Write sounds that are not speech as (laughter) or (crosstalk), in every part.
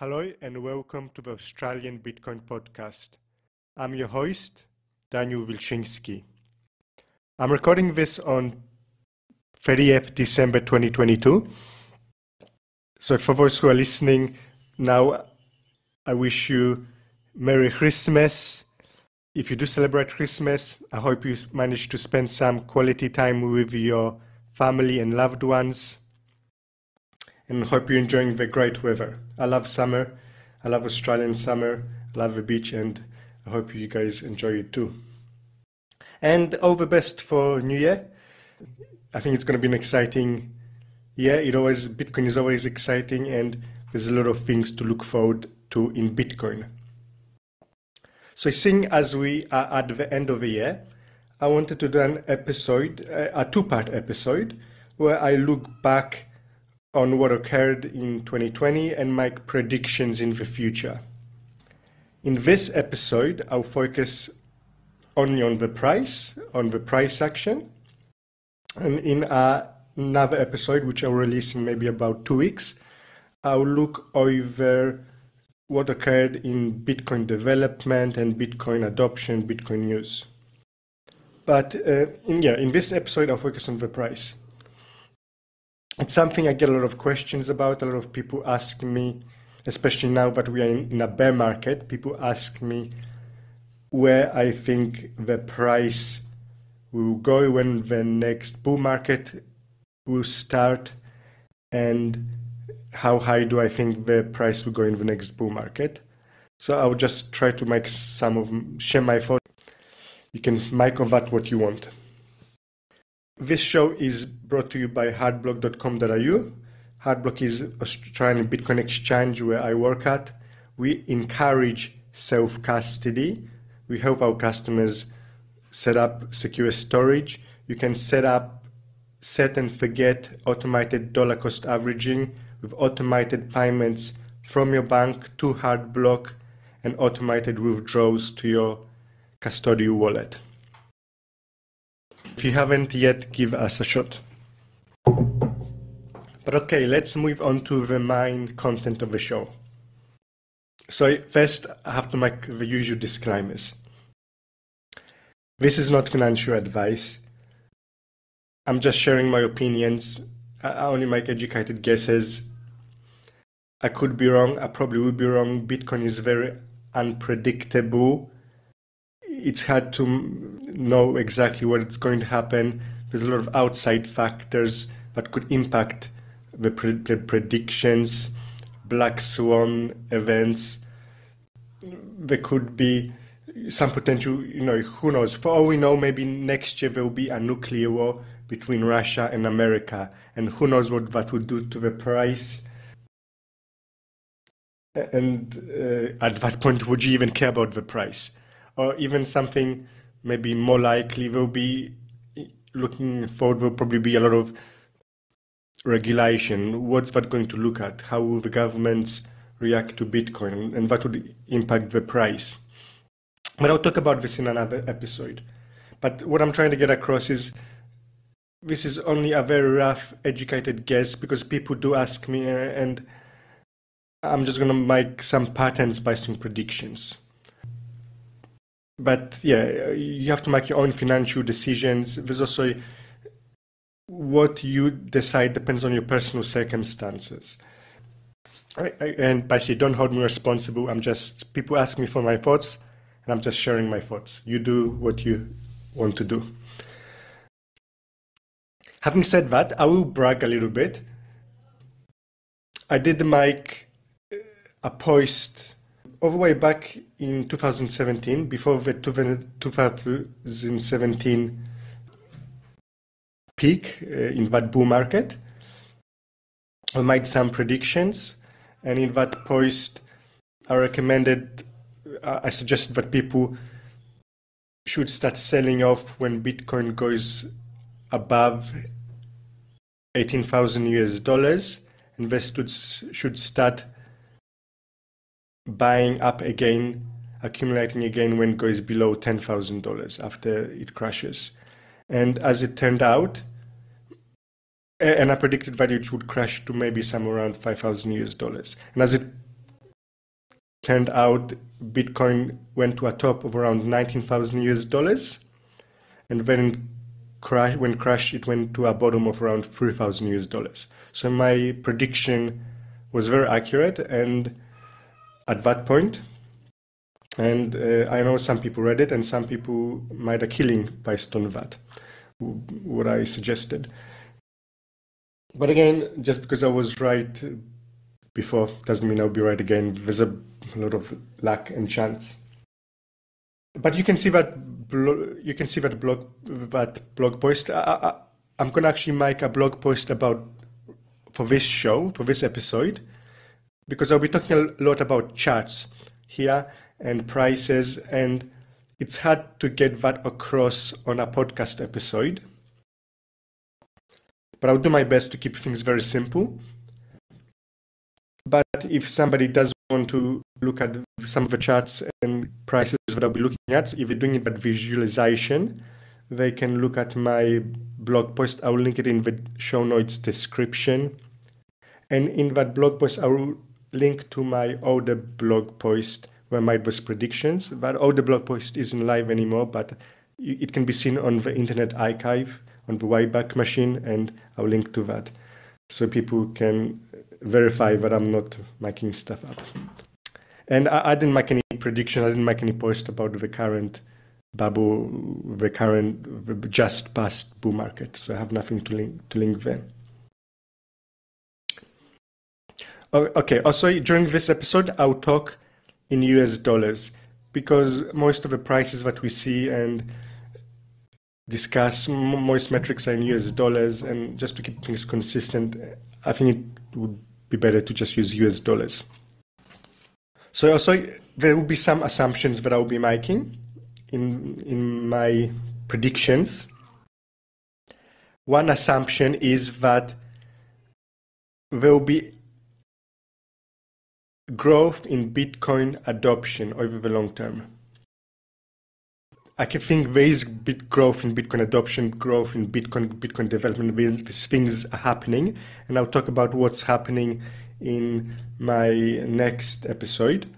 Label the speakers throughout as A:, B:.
A: Hello and welcome to the Australian Bitcoin podcast. I'm your host, Daniel Wilczynski. I'm recording this on 30th December 2022. So for those who are listening now, I wish you Merry Christmas. If you do celebrate Christmas, I hope you manage to spend some quality time with your family and loved ones and hope you're enjoying the great weather. I love summer. I love Australian summer. I love the beach, and I hope you guys enjoy it too. And all the best for New Year. I think it's going to be an exciting year. It always Bitcoin is always exciting, and there's a lot of things to look forward to in Bitcoin. So, seeing as we are at the end of the year, I wanted to do an episode, a two-part episode, where I look back on what occurred in 2020 and make predictions in the future. In this episode, I'll focus only on the price, on the price action. And in another episode, which I'll release in maybe about two weeks, I'll look over what occurred in Bitcoin development and Bitcoin adoption, Bitcoin use. But uh, in, yeah, in this episode, I'll focus on the price it's something I get a lot of questions about. A lot of people ask me, especially now that we are in, in a bear market, people ask me where I think the price will go when the next bull market will start and how high do I think the price will go in the next bull market. So I will just try to make some of share my thoughts. You can make of that what you want. This show is brought to you by hardblock.com.au. Hardblock is Australian Bitcoin exchange where I work at. We encourage self custody. We help our customers set up secure storage. You can set up set and forget automated dollar cost averaging with automated payments from your bank to Hardblock and automated withdrawals to your custodial wallet. If you haven't yet, give us a shot. But okay, let's move on to the main content of the show. So, first, I have to make the usual disclaimers. This is not financial advice. I'm just sharing my opinions. I only make educated guesses. I could be wrong. I probably would be wrong. Bitcoin is very unpredictable it's hard to know exactly what it's going to happen. There's a lot of outside factors that could impact the, pre- the predictions, black swan events. There could be some potential, you know, who knows? For all we know, maybe next year there will be a nuclear war between Russia and America, and who knows what that would do to the price. And uh, at that point, would you even care about the price? Or even something maybe more likely will be eh, looking forward will probably be a lot of regulation. What's that going to look at? How will the governments react to Bitcoin? And that would impact the price. But I'll talk about this in another episode. But what I'm trying to get across is this is only a very rough, educated guess because people do ask me, eh, and I'm just going to make some patterns based on predictions but yeah, you have to make your own financial decisions. There's also what you decide depends on your personal circumstances. And basically, don't hold me responsible. I'm just, people ask me for my thoughts, and I'm just sharing my thoughts. You do what you want to do. Having said that, I will brag a little bit. I did make a post all the way back in 2017, before the 2017 peak uh, in that bull market, I made some predictions, and in that post, I recommended, I suggested that people should start selling off when Bitcoin goes above 18,000 US dollars. Investors should start buying up again, accumulating again when it goes below $10,000 after it crashes. And as it turned out, and I predicted that it would crash to maybe somewhere around 5,000 US dollars. And as it turned out Bitcoin went to a top of around 19,000 US dollars, and then crash when crashed it went to a bottom of around 3,000 US dollars. So my prediction was very accurate, and at that point, and uh, I know some people read it, and some people made a killing based on that, what I suggested. But again, just because I was right before doesn't mean I'll be right again. There's a lot of luck and chance. But you can see that you can see that blog that blog post. I, am going to actually make a blog post about for this show for this episode because I'll be talking a lot about charts here and prices, and it's hard to get that across on a podcast episode. But I'll do my best to keep things very simple. But if somebody does want to look at some of the charts and prices that I'll be looking at, if you're doing it by visualization, they can look at my blog post. I'll link it in the show notes description. And in that blog post, I will link to my older blog post where my was predictions. That older blog post isn't live anymore, but it can be seen on the Internet Archive on the Wayback Machine, and I'll link to that so people can verify that I'm not making stuff up. And I, I didn't make any prediction. I didn't make any post about the current bubble, the current the just past bull market. So I have nothing to link to link there. Oh, okay. Oh, also, during this episode, I'll talk in US dollars because most of the prices that we see and discuss most metrics are in US dollars, and just to keep things consistent, I think it would be better to just use US dollars. So oh, also there will be some assumptions that I will be making in in my predictions. One assumption is that there will be growth in Bitcoin adoption over the long term. I can think there is bit growth in Bitcoin adoption, growth in Bitcoin Bitcoin development. These things are happening, and I'll talk about what's happening in my next episode.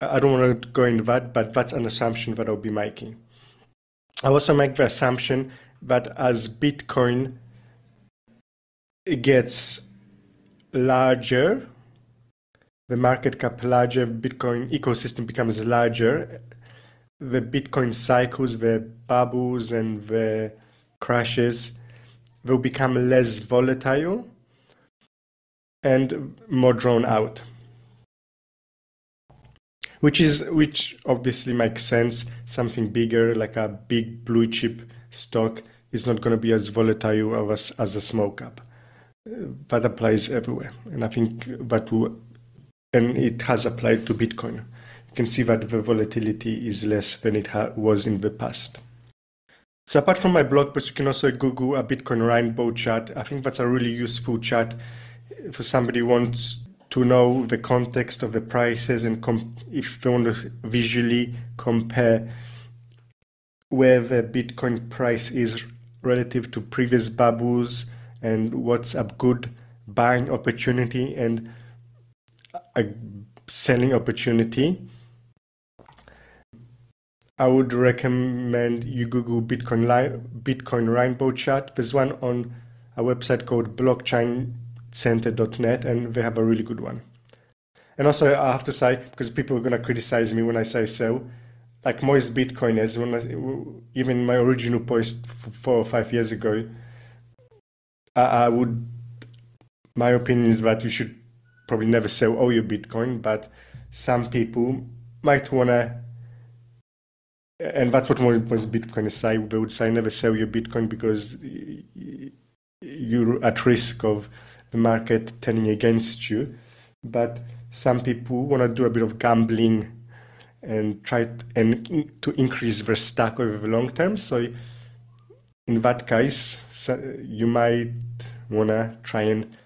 A: I don't want to go into that, but that's an assumption that I'll be making. I also make the assumption that as Bitcoin gets larger, the market cap larger, Bitcoin ecosystem becomes larger, the Bitcoin cycles, the bubbles and the crashes will become less volatile and more drawn out. Which is which obviously makes sense. Something bigger, like a big blue chip stock, is not going to be as volatile as, as a small cap. That applies everywhere, and I think that will, and it has applied to Bitcoin You can see that the volatility is less than it was in the past. So apart from my blog post, you can also Google a Bitcoin rainbow chart. I think that's a really useful chart for somebody who wants to know the context of the prices and if they want to visually compare where the Bitcoin price is relative to previous bubbles and what's a good buying opportunity and a selling opportunity. I would recommend you Google Bitcoin Bitcoin Rainbow Chart. There's one on a website called blockchaincenter.net, and they have a really good one. And also, I have to say, because people are going to criticize me when I say so, like most Bitcoiners, when I, even my original post four or five years ago, I, I would, my opinion is that you should probably never sell all your Bitcoin, but some people might want to and that's what most Bitcoiners say. They would say never sell your Bitcoin because you're at risk of the market turning against you. But some people want to do a bit of gambling and try to, and to increase their stack over the long term. So in that case, you might want to try and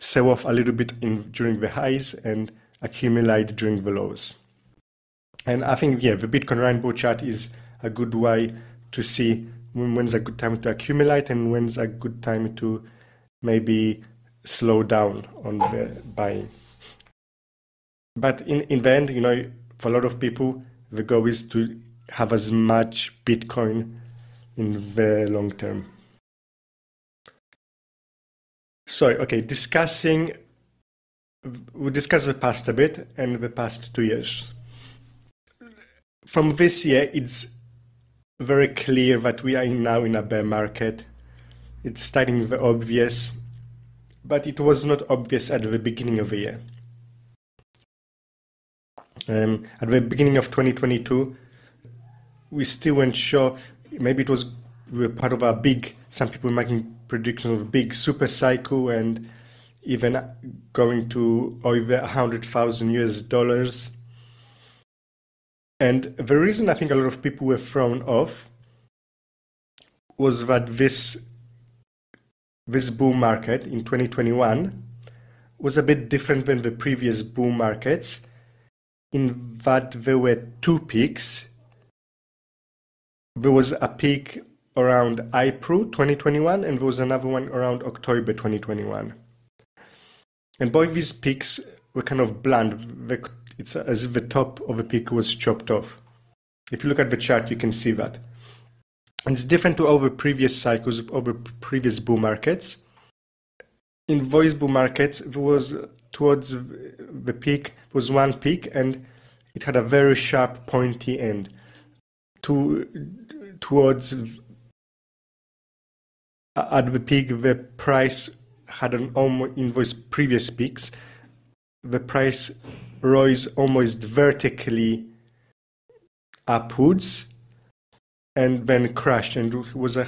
A: sell off a little bit in during the highs and accumulate during the lows. And I think, yeah, the Bitcoin rainbow chart is a good way to see when's a good time to accumulate and when's a good time to maybe slow down on the buying. but in, in the end, you know, for a lot of people, the goal is to have as much Bitcoin in the long term. So, okay, discussing, we discuss the past a bit and the past two years. From this year, it's very clear that we are now in a bear market. It's starting the obvious, but it was not obvious at the beginning of the year. Um, at the beginning of 2022, we still weren't sure. Maybe it was we were part of a big. Some people making predictions of big super cycle and even going to over a hundred thousand US dollars. And the reason I think a lot of people were thrown off was that this this bull market in 2021 was a bit different than the previous bull markets in that there were two peaks. There was a peak around April 2021 and there was another one around October 2021. And both these peaks were kind of blunt. It's as if the top of the peak was chopped off. If you look at the chart, you can see that. And it's different to over previous cycles, over previous bull markets. In voice bull markets, there was towards the peak was one peak and it had a very sharp pointy end to towards at the peak the price had an almost invoice previous peaks. The price rose almost vertically upwards and then crashed and was a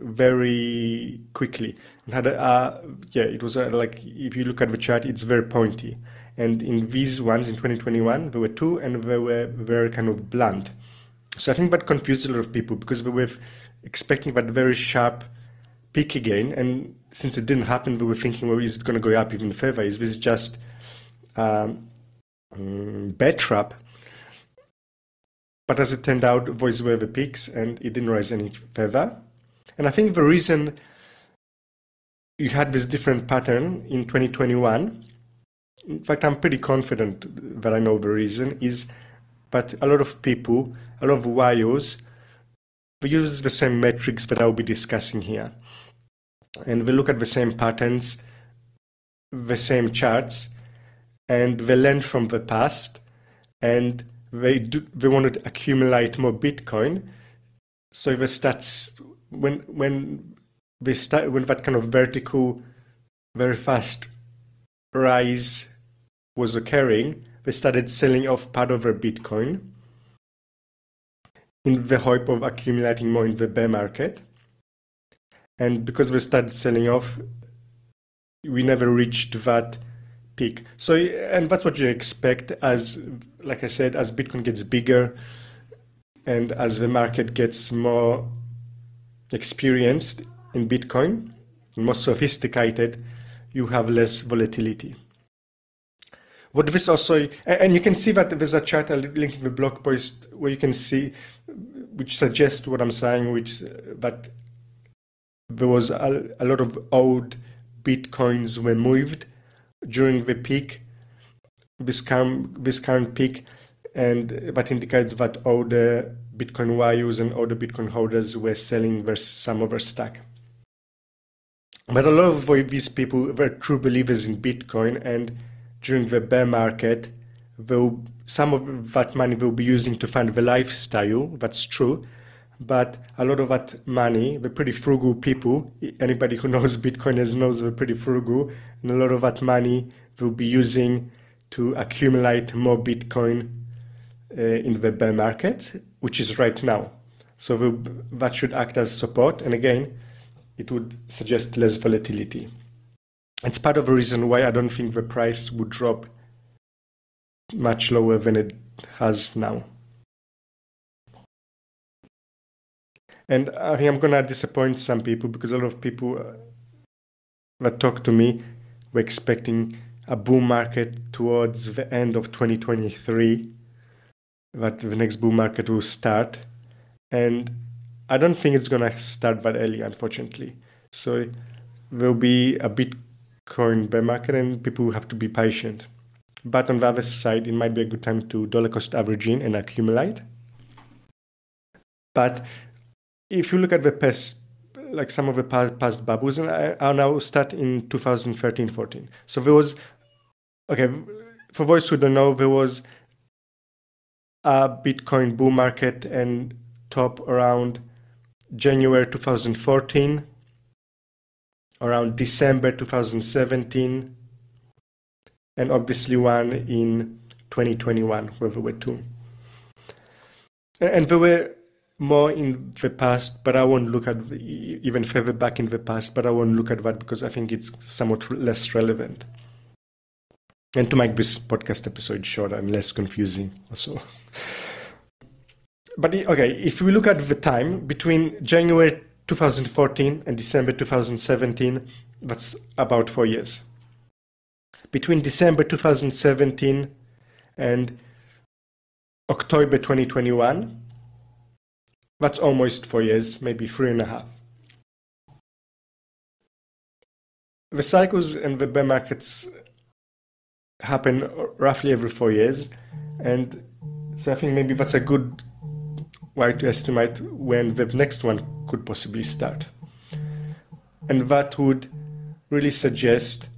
A: very quickly. And had a yeah it was a, like if you look at the chart it's very pointy. And in these ones in 2021 there were two and they were very kind of blunt. So i think that confused a lot of people because they were expecting that very sharp peak again and since it didn't happen we were thinking well is it going to go up even further is this just um, um, bed trap but as it turned out, voice were the peaks and it didn't rise any further. And I think the reason you had this different pattern in 2021, in fact, I'm pretty confident that I know the reason, is that a lot of people, a lot of WIOs, they use the same metrics that I'll be discussing here. And we look at the same patterns, the same charts, and they learn from the past and they do, they want to accumulate more Bitcoin. So they start when when they start when that kind of vertical, very fast rise was occurring, they started selling off part of their Bitcoin in the hope of accumulating more in the bear market. And because they started selling off, we never reached that peak. So, and that's what you expect as, like I said, as Bitcoin gets bigger and as the market gets more experienced in Bitcoin, more sophisticated, you have less volatility. What this also, and you can see that there's a chart linking the blog post where you can see, which suggests what I'm saying, which that there was a, a lot of old bitcoins were moved during the peak, this current, this current peak, and that indicates that all the Bitcoin WIOs and all the Bitcoin holders were selling their, some of their stock. But a lot of these people were true believers in Bitcoin, and during the bear market, will some of that money will be using to fund the lifestyle. That's true, but a lot of that money, the pretty frugal people, anybody who knows Bitcoiners knows they're pretty frugal, and a lot of that money will be using to accumulate more Bitcoin uh, in the bear market, which is right now. So that should act as support, and again, it would suggest less volatility. It's part of the reason why I don't think the price would drop much lower than it has now. And I think I'm going to disappoint some people because a lot of people uh, that talk to me were expecting a boom market towards the end of 2023, that the next boom market will start. And I don't think it's going to start that early, unfortunately. So there'll be a Bitcoin bear market and people have to be patient. But on the other side, it might be a good time to dollar cost averaging and accumulate. But if you look at the past, like some of the past, past I, I'll now start in 2013 14. So there was, okay, for those who don't know, there was a Bitcoin bull market and top around January 2014, around December 2017, and obviously one in 2021, where there were two. And there were more in the past, but I won't look at even further back in the past, but I won't look at that because I think it's somewhat less relevant. And to make this podcast episode shorter and less confusing also. (laughs) But okay, if we look at the time between January 2014 and December 2017, that's about four years between December 2017 and October 2021. That's almost four years, maybe three and a half. The cycles in the bear markets happen roughly every four years, and so I think maybe that's a good way to estimate when the next one could possibly start. And that would really suggest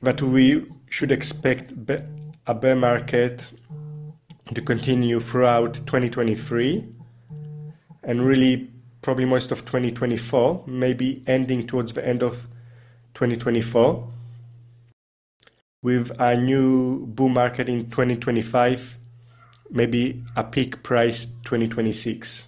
A: that we should expect a bear market to continue throughout 2023 and really probably most of 2024, maybe ending towards the end of 2024, with a new bull market in 2025, maybe a peak price 2026.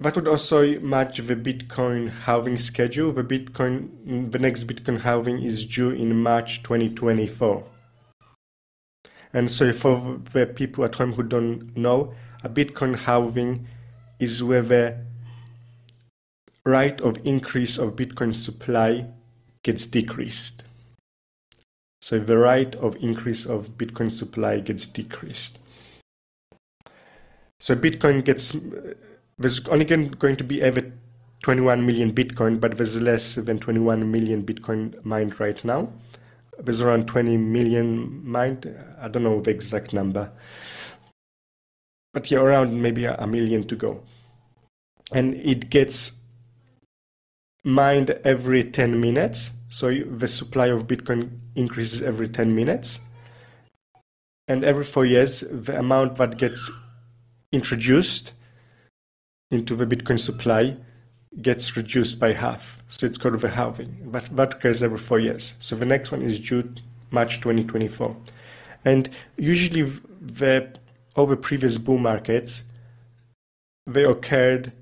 A: That would also match the Bitcoin halving schedule. The Bitcoin, the next Bitcoin halving is due in March 2024. And so, for the people at home who don't know, a Bitcoin halving is where the rate of increase of Bitcoin supply gets decreased. So, the rate of increase of Bitcoin supply gets decreased. So, Bitcoin gets there's only going to be ever 21 million Bitcoin, but there's less than 21 million Bitcoin mined right now. There's around 20 million mined. I don't know the exact number. But yeah, around maybe a million to go. And it gets mined every 10 minutes. So the supply of Bitcoin increases every 10 minutes. And every four years, the amount that gets introduced into the Bitcoin supply gets reduced by half. So it's called the halving. That, that occurs every four years. So the next one is due March 2024. And usually the over previous bull markets, they occurred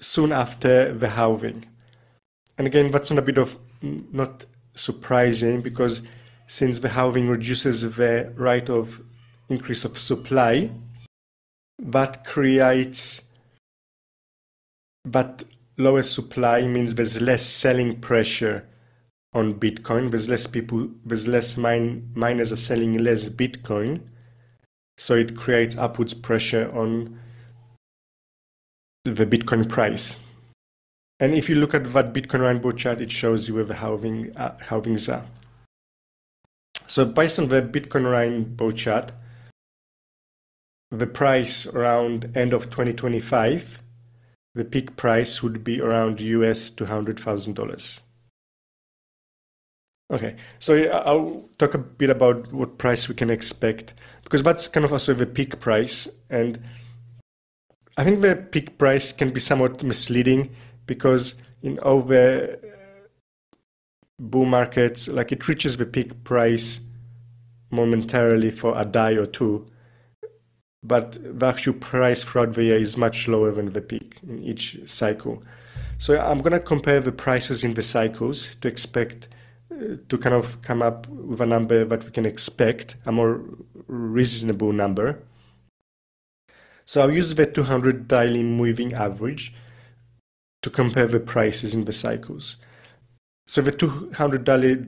A: soon after the halving. And again, that's not a bit of not surprising because since the halving reduces the rate of increase of supply, that creates but lower supply means there's less selling pressure on Bitcoin. There's less people, there's less mine, miners are selling less Bitcoin. So it creates upwards pressure on the Bitcoin price. And if you look at that Bitcoin rainbow chart, it shows you where the halving, uh, halvings are. So based on the Bitcoin rainbow chart, the price around end of 2025, the peak price would be around US $200,000. Okay, so I'll talk a bit about what price we can expect because that's kind of also the peak price. And I think the peak price can be somewhat misleading because in over bull markets, like it reaches the peak price momentarily for a day or two, but the actual price throughout the year is much lower than the peak in each cycle. So I'm going to compare the prices in the cycles to expect uh, to kind of come up with a number that we can expect, a more reasonable number. So I'll use the 200 daily moving average to compare the prices in the cycles. So the 200 daily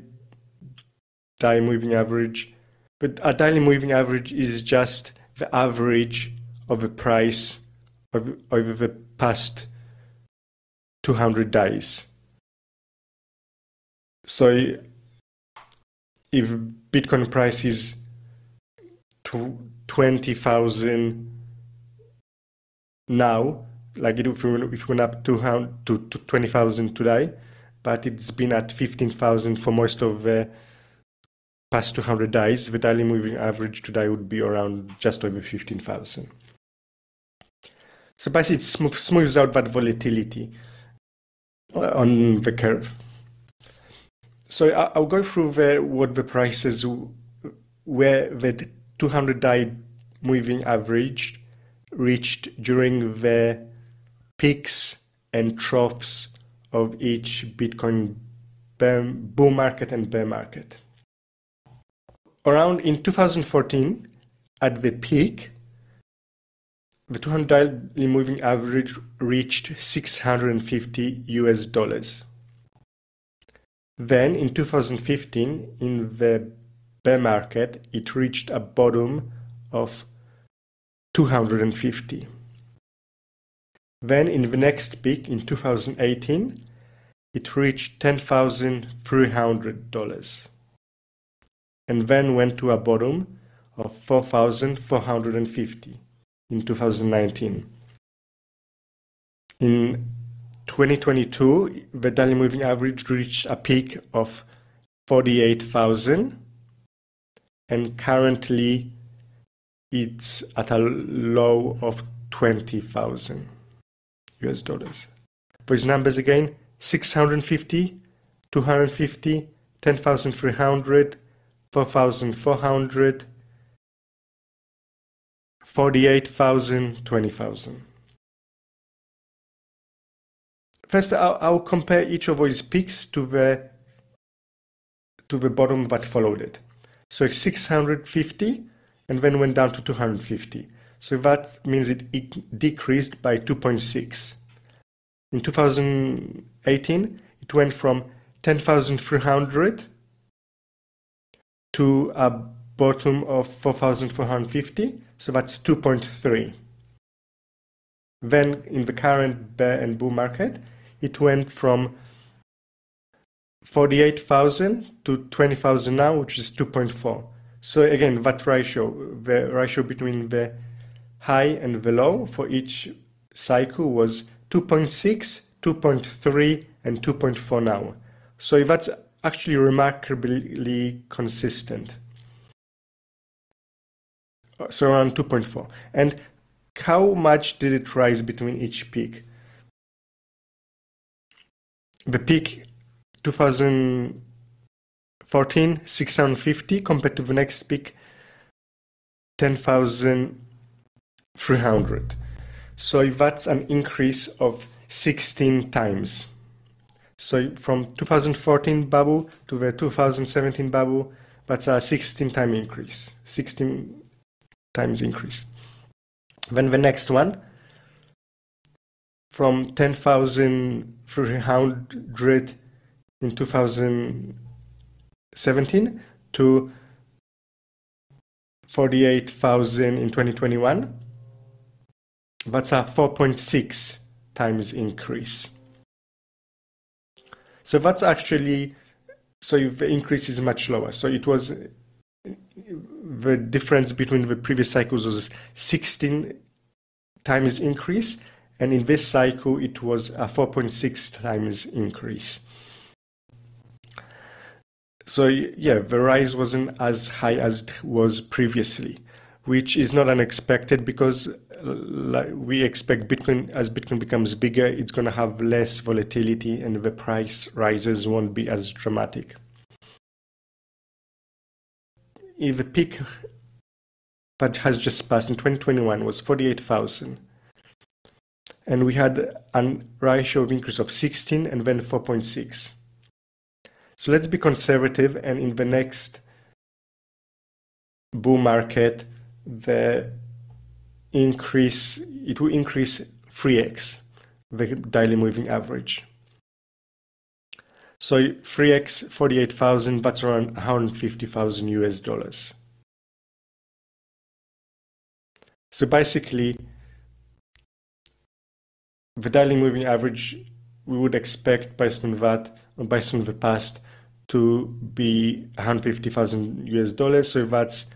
A: daily moving average, but a daily moving average is just the average of the price of, over the past 200 days. so if Bitcoin price is 20,000 now, like if we, we went up to, to, to 20,000 today, but it's been at 15,000 for most of the past 200 days. The daily moving average today would be around just over 15,000. So basically, it smooths out that volatility on the curve. So I'll go through the, what the prices where the 200 day moving average reached during the peaks and troughs of each Bitcoin bull market and bear market. Around in 2014, at the peak, the 200 daily moving average reached 650 US dollars. Then in 2015, in the bear market, it reached a bottom of 250. Then in the next peak in 2018, it reached $10,300 and then went to a bottom of 4,450 in 2019. In 2022, the daily moving average reached a peak of 48,000 and currently it's at a low of 20,000 US dollars. Those numbers again 650, 250, 10,300, 4,400, 48,000, 20,000. First, I'll, I'll, compare each of those peaks to the to the bottom that followed it. So it's 650 and then went down to 250. So that means it, it decreased by 2.6. In 2018, it went from 10,300 to a bottom of 4,450. So that's 2.3. Then in the current bear and bull market, it went from 48,000 to 20,000 now, which is 2.4. So again, that ratio, the ratio between the high and the low for each cycle was 2.6, 2.3, and 2.4 now. So if that's actually remarkably consistent. Uh, so around 2.4. And how much did it rise between each peak? The peak 2014 650 compared to the next peak 10,300. So that's an increase of 16 times. So from 2014 bubble to the 2017 bubble, that's a 16 time increase. 16 times increase. Then the next one, from 10,300 in 2017 to 48,000 in 2021. That's a 4.6 times increase. So that's actually, so the increase is much lower. So it was, the difference between the previous cycles was 16 times increase. And in this cycle, it was a 4.6 times increase. So yeah, the rise wasn't as high as it was previously, which is not unexpected because like we expect Bitcoin as Bitcoin becomes bigger, it's going to have less volatility and the price rises won't be as dramatic. If the peak that has just passed in 2021 was 48,000 and we had a ratio of increase of 16 and then 4.6 so let's be conservative and in the next bull market, the increase, it will increase 3x, the daily moving average. So 3x 48,000, that's around 150,000 US dollars. So basically, the daily moving average we would expect based on that, or based on the past, to be 150,000 US dollars. So that's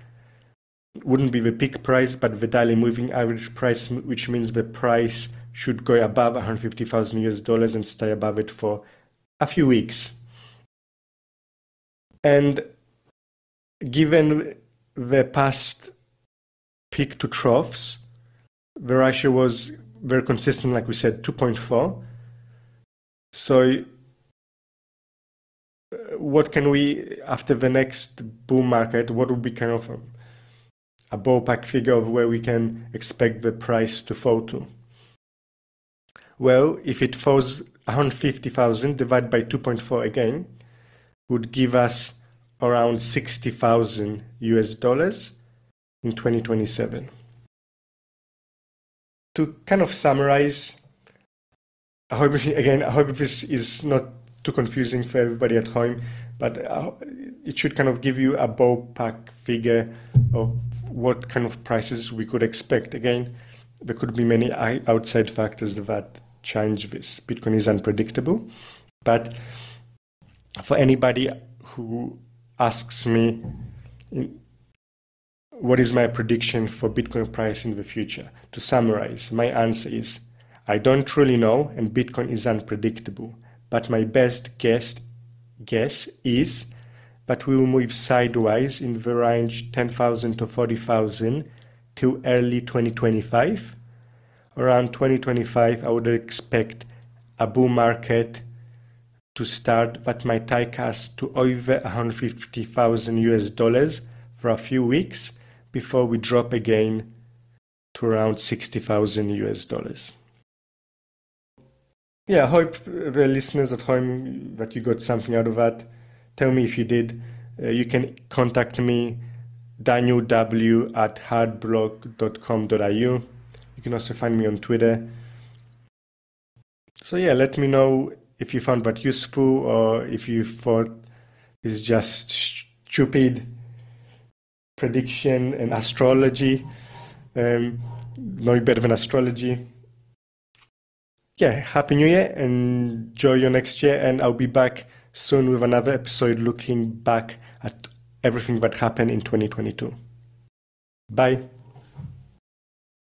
A: wouldn't be the peak price, but the daily moving average price, which means the price should go above 150,000 US dollars and stay above it for a few weeks. And given the past peak to troughs, the ratio was very consistent, like we said, 2.4. So uh, what can we, after the next boom market, what would be kind of a, ballpark figure of where we can expect the price to fall to? Well, if it falls 150,000 divided by 2.4 again, would give us around 60,000 US dollars in 2027. To kind of summarize, I hope, (laughs) again, I hope this is not too confusing for everybody at home, but uh, it should kind of give you a ballpark figure of what kind of prices we could expect. Again, there could be many outside factors that change this. Bitcoin is unpredictable, but for anybody who asks me what is my prediction for Bitcoin price in the future, to summarize, my answer is I don't truly know, and Bitcoin is unpredictable. But my best guess guess is that we will move sideways in the range 10,000 to 40,000 till early 2025. Around 2025, I would expect a bull market to start that might take us to over 150,000 US dollars for a few weeks before we drop again to around 60,000 US dollars. Yeah, I hope the listeners at home that you got something out of that. Tell me if you did. Uh, you can contact me, Daniel W at hardblock.com.au. You can also find me on Twitter. So, yeah, let me know if you found that useful or if you thought it's just stupid prediction and astrology. Um, know better than astrology yeah, Happy New Year. And enjoy your next year. And I'll be back soon with another episode looking back at everything that happened in 2022. Bye.